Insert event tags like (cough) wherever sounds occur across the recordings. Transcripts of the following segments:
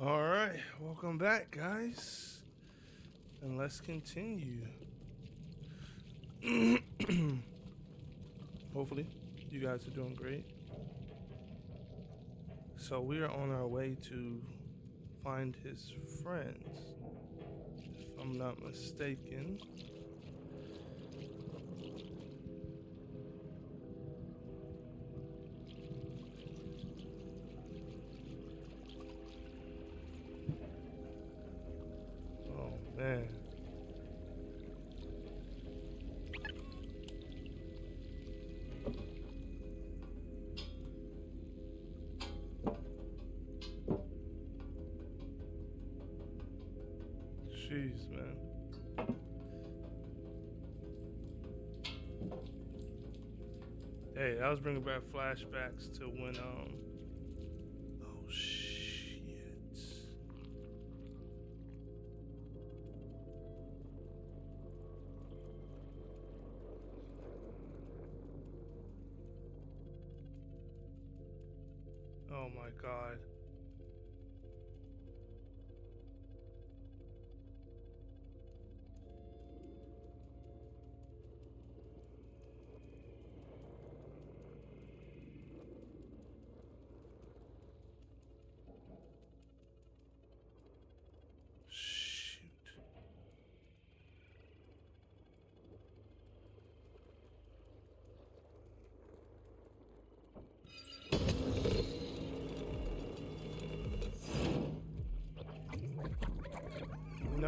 All right, welcome back, guys. And let's continue. (clears throat) Hopefully, you guys are doing great. So, we are on our way to find his friends, if I'm not mistaken. Hey, I was bringing back flashbacks to when, um.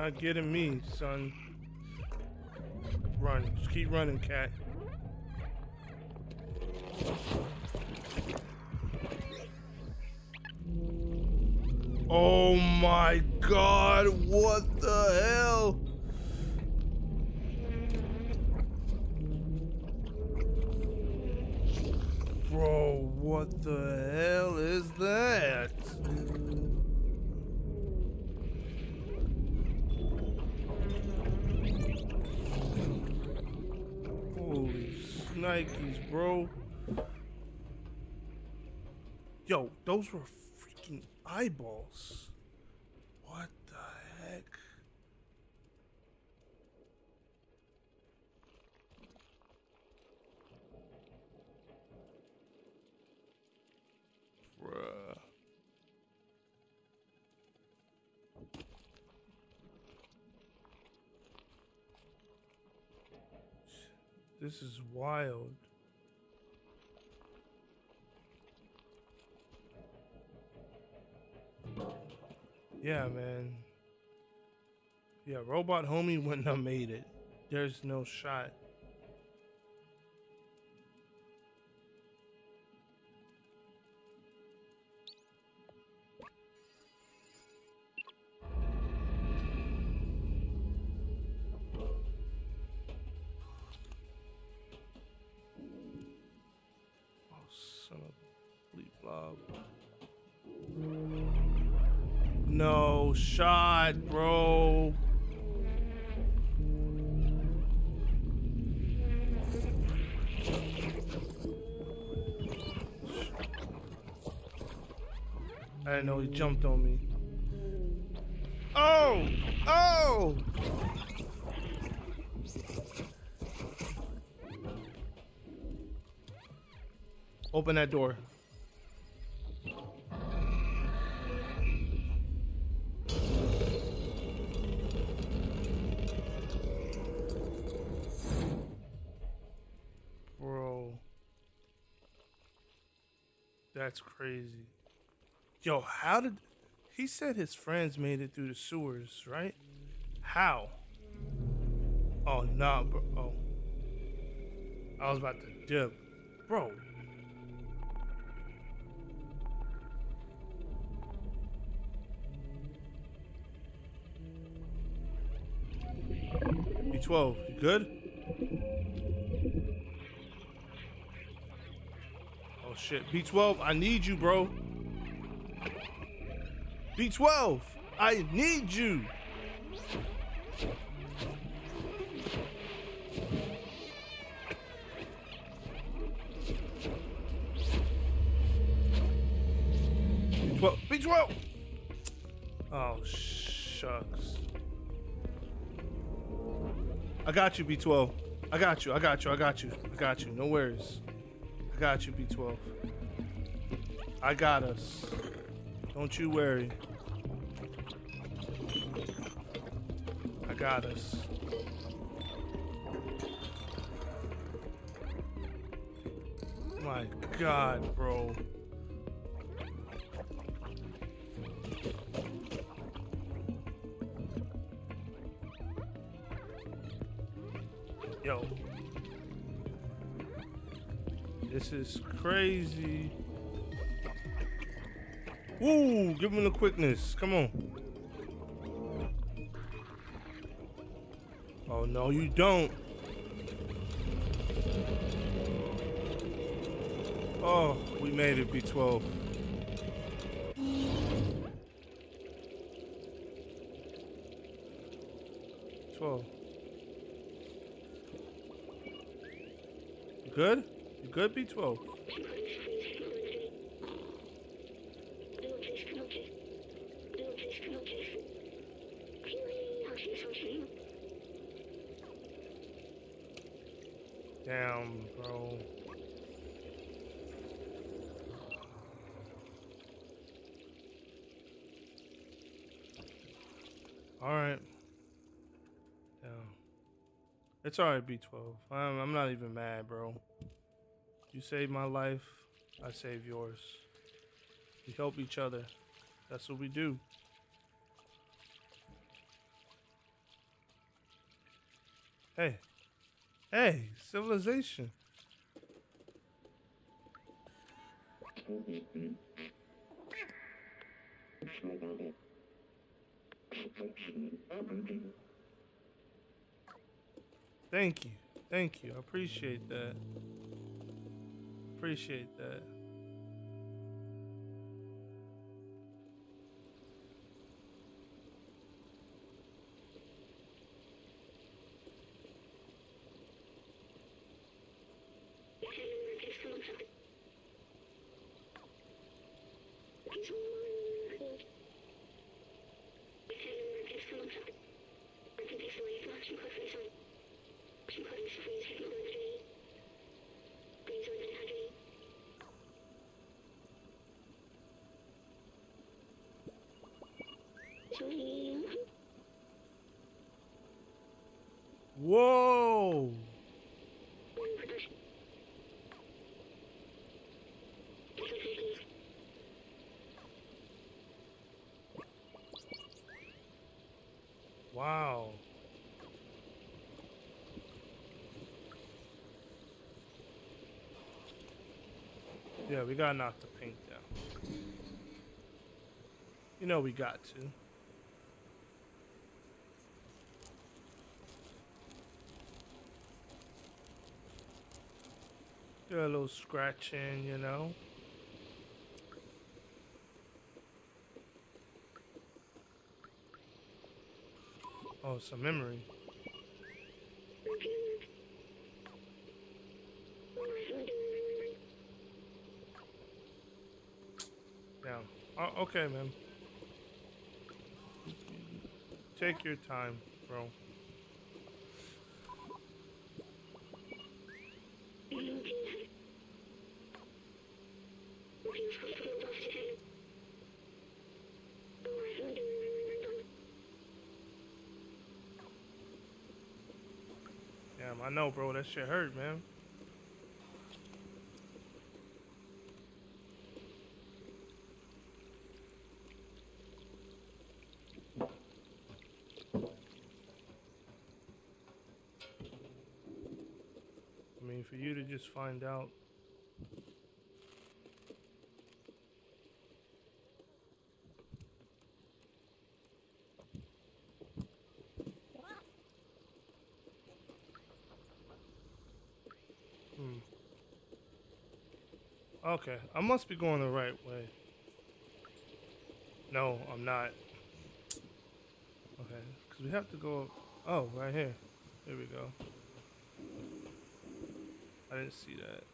Not getting me, son. Run. Just keep running, cat. Oh my god, what the hell? Bro, what the hell is that? Holy snikes, bro. Yo, those were freaking eyeballs. What the heck? Bruh. This is wild. Yeah, man. Yeah, Robot Homie wouldn't have made it. There's no shot. Oh, son of a bleep blob. No shot, bro. I didn't know he jumped on me. Oh! Oh! Open that door. That's crazy. Yo, how did he said his friends made it through the sewers, right? How? Oh nah, bro. Oh. I was about to dip. Bro. B12, you good? Oh shit. B12, I need you, bro. B12, I need you. B12, B12. Oh, shucks. I got you, B12. I got you. I got you. I got you. I got you. No worries. Got you, B12. I got us. Don't you worry. I got us. My God, bro. This is crazy. Woo! Give him the quickness. Come on. Oh, no, you don't. Oh, we made it, B12. Twelve. Good? You good, B12? Damn, bro. All right. Damn. It's right, B12. I'm, I'm not even mad, bro. You saved my life. I saved yours. We help each other. That's what we do. Hey. Hey, civilization. Thank you. Thank you. I appreciate that. Appreciate that. Whoa! Wow. Yeah, we gotta knock the paint down. You know we got to. A little scratching, you know. Oh, some memory. Yeah. Oh, okay, man. Take your time, bro. Damn, I know, bro. That shit hurt, man. I mean, for you to just find out. Okay, I must be going the right way. No, I'm not. Okay, because we have to go. Oh, right here. Here we go. I didn't see that.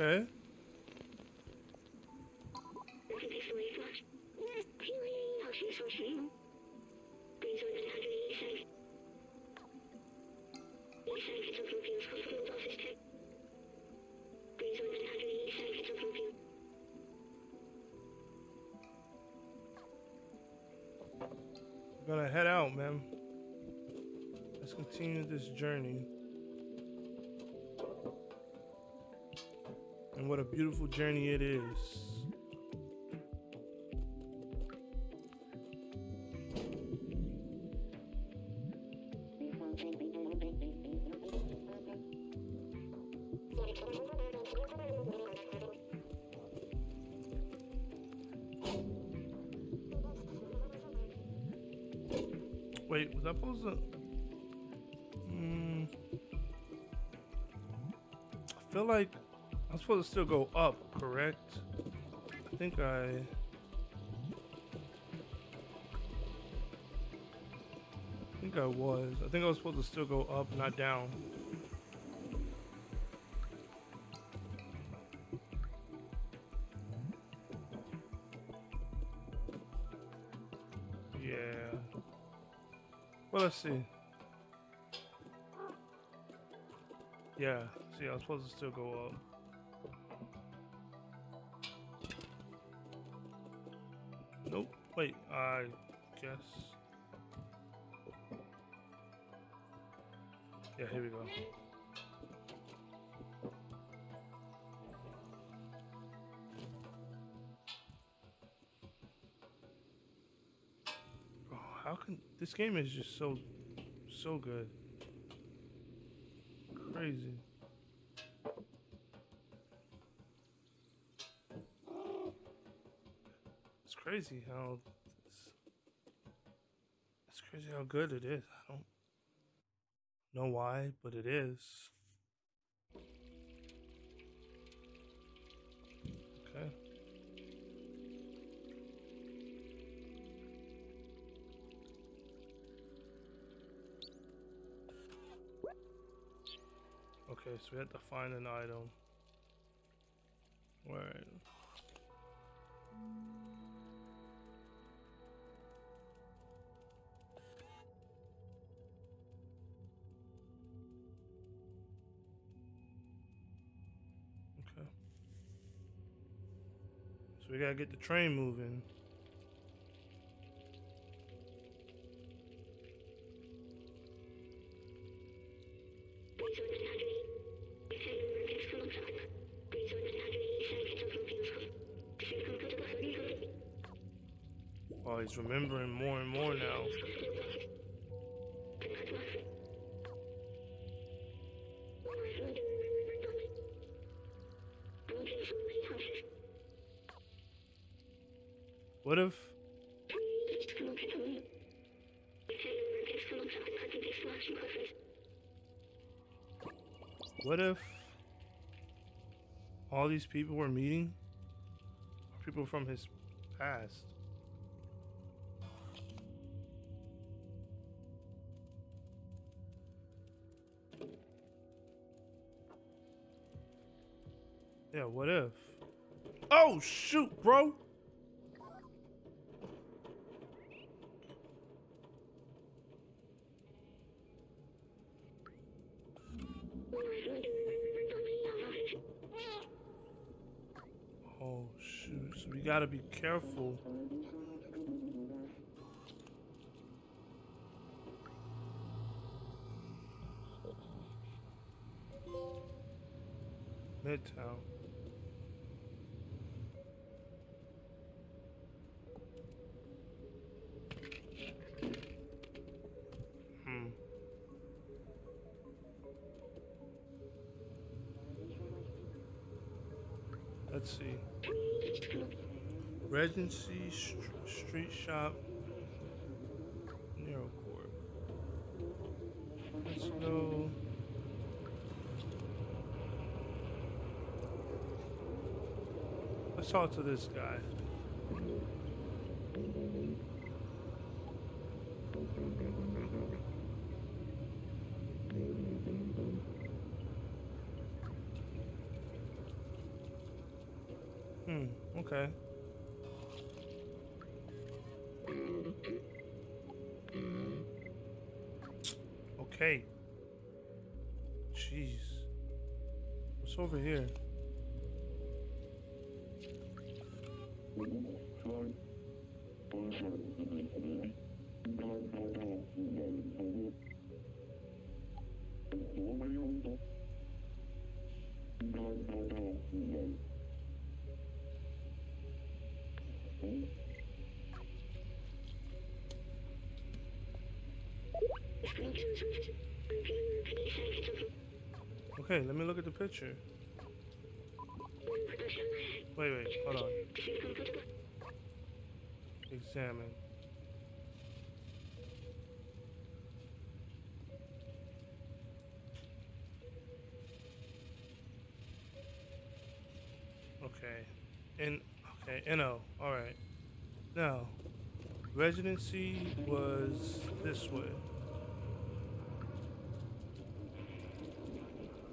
Okay. Gonna head out, man. Let's continue this journey. And what a beautiful journey it is. Supposed to still go up, correct? I think I. I think I was. I think I was supposed to still go up, not down. Yeah. Well, let's see. Yeah, see, I was supposed to still go up. Wait, I guess. Yeah, here we go. Oh, how can this game is just so so good. Crazy. Crazy how it's, it's crazy how good it is. I don't know why, but it is. Okay. Okay, so we have to find an item. Right. Gotta get the train moving. Oh, he's remembering more and more now. These people we're meeting are people from his past? Yeah, what if? Oh, shoot, bro. Gotta be careful. Regency St- Street Shop. Narrow Court. Let's go. Let's talk to this guy. Okay, let me look at the picture. Wait, wait, hold on. Examine. N okay, NO. Alright. Now, residency was this way.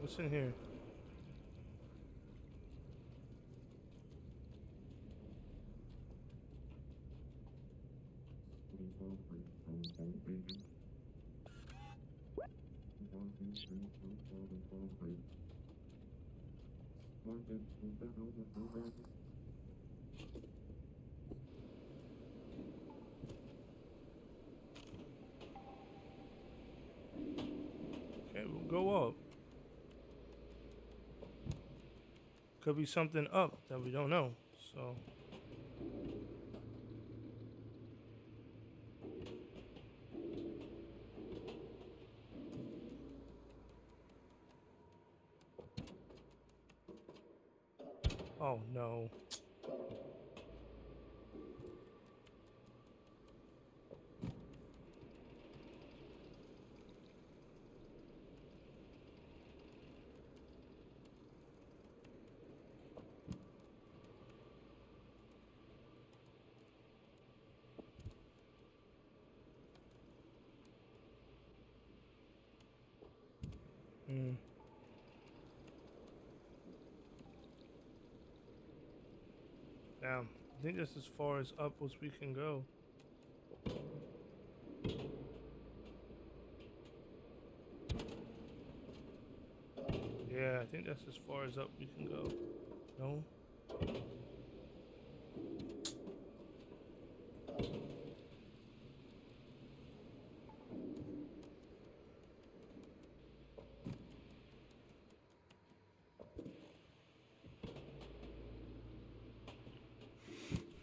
What's in here? Okay, we'll go up. Could be something up that we don't know. So. Oh no. Hmm. Damn. I think that's as far as up as we can go. Yeah, I think that's as far as up we can go. No?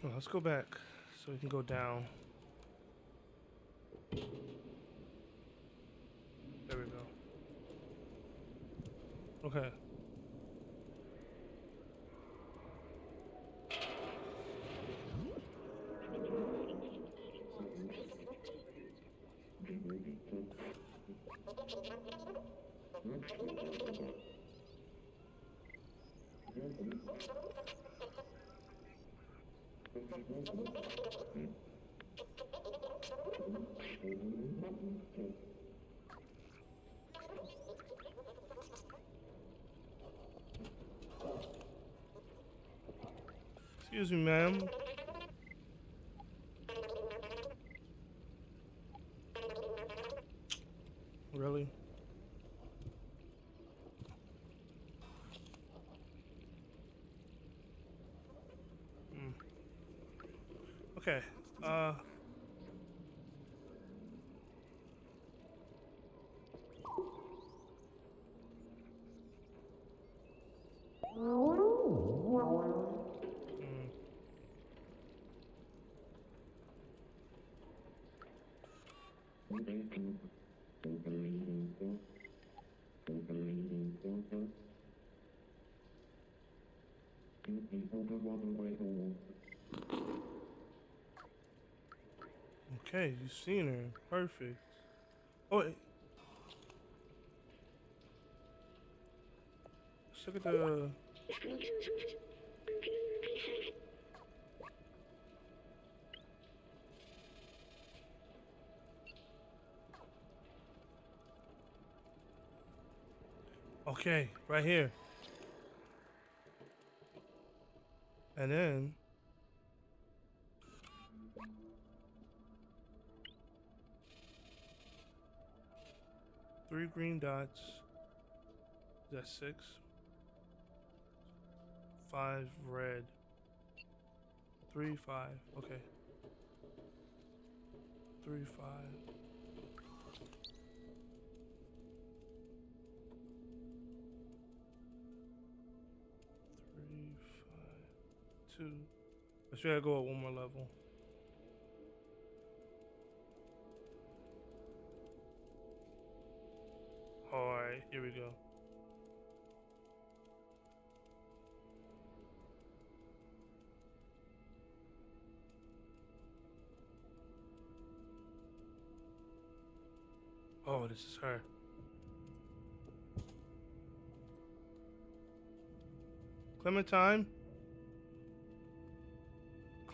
Well, let's go back so we can go down. There we go. Okay. Excuse me, ma'am. Really? Hmm. Okay. Uh. Hmm. Okay, you've seen her. Perfect. Oh, wait. Let's look at the. Okay, right here. And then three green dots. Is that six? Five red. Three, five. Okay. Three, five. Two. Let's try to go up one more level. Alright, here we go. Oh, this is her. Clementine?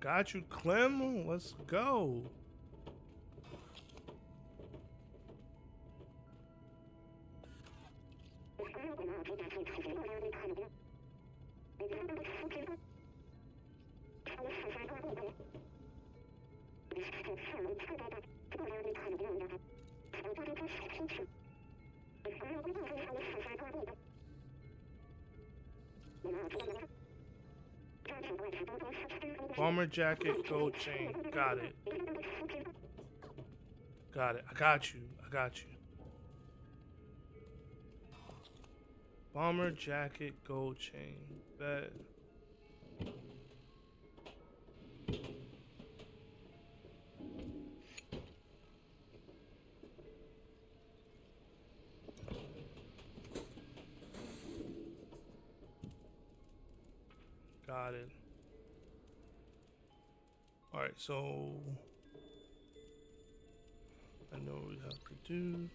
Got you, Clem. Let's go. Jacket, gold chain. Got it. Got it. I got you. I got you. Bomber jacket, gold chain. Bet. Got it. Alright, so I know what we have to do.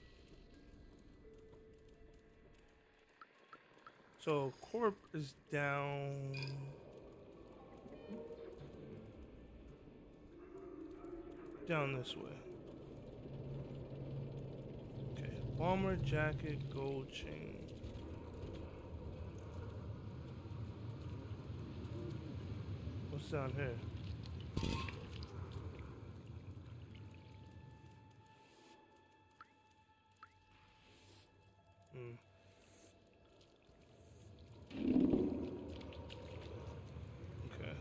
So Corp is down. Down this way. Okay, bomber jacket, gold chain. What's down here? Hmm. Okay.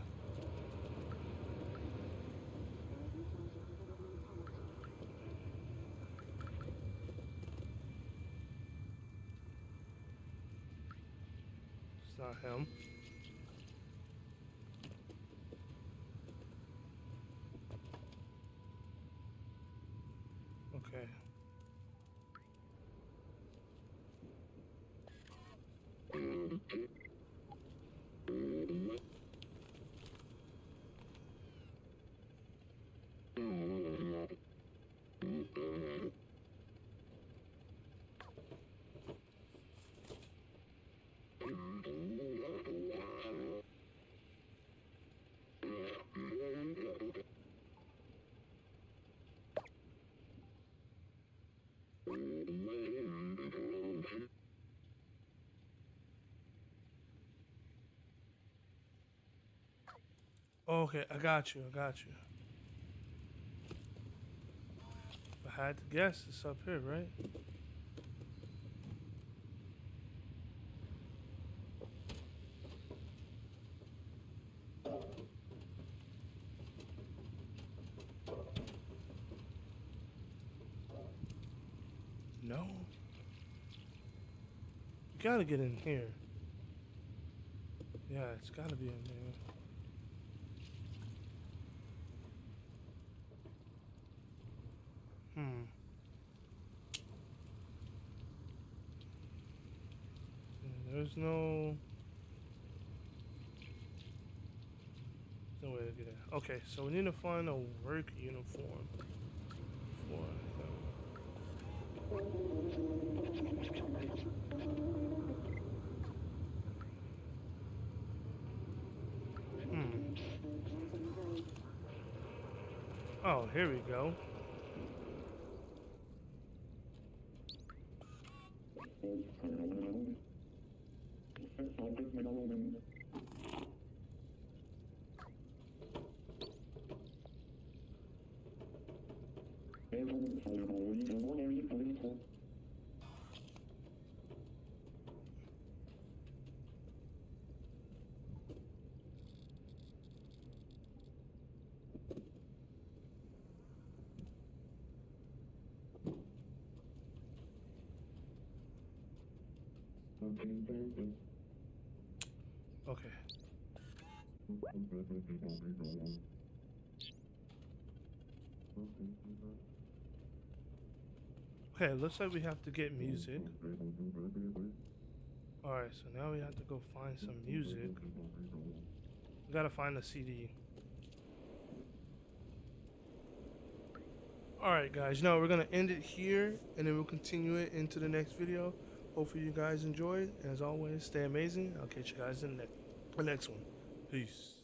It's not him. Okay, I got you. I got you. I had to guess, it's up here, right? No. You gotta get in here. Yeah, it's gotta be in there. Hmm. There's no. way to get in. Okay, so we need to find a work uniform. For. Hmm. Oh, here we go. Okay. Okay, looks like we have to get music. Alright, so now we have to go find some music. We gotta find a CD. Alright guys, now we're gonna end it here and then we'll continue it into the next video. Hopefully you guys enjoyed. And as always, stay amazing. I'll catch you guys in the, ne- the next one. Peace.